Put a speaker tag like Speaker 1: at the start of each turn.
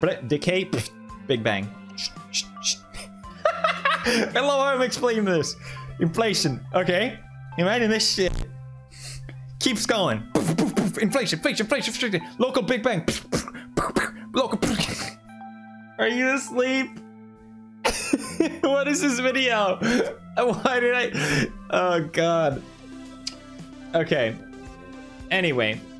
Speaker 1: Decay. Big Bang. I love how I'm explaining this. Inflation. Okay. Imagine this shit. Keeps going. Inflation, inflation, inflation, inflation. Local Big Bang. Local. Are you asleep? what is this video? Why did I? Oh god. Okay. Anyway,